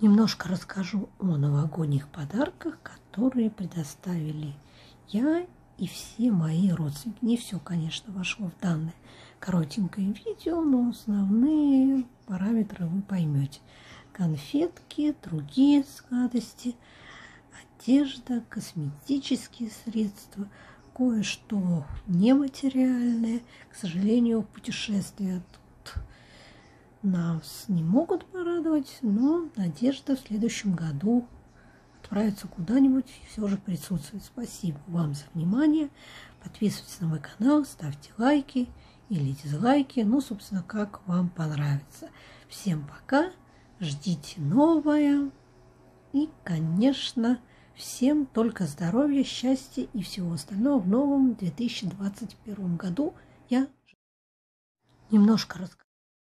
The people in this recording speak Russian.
Немножко расскажу о новогодних подарках, которые предоставили я и все мои родственники. Не все, конечно, вошло в данное коротенькое видео, но основные параметры вы поймете. Конфетки, другие сладости, одежда, косметические средства, кое-что нематериальное. К сожалению, путешествия нас не могут порадовать, но надежда в следующем году отправиться куда-нибудь все же присутствует. Спасибо вам за внимание. Подписывайтесь на мой канал, ставьте лайки или дизлайки. Ну, собственно, как вам понравится. Всем пока. Ждите новое. И, конечно, всем только здоровья, счастья и всего остального в новом 2021 году. Я немножко расскажу.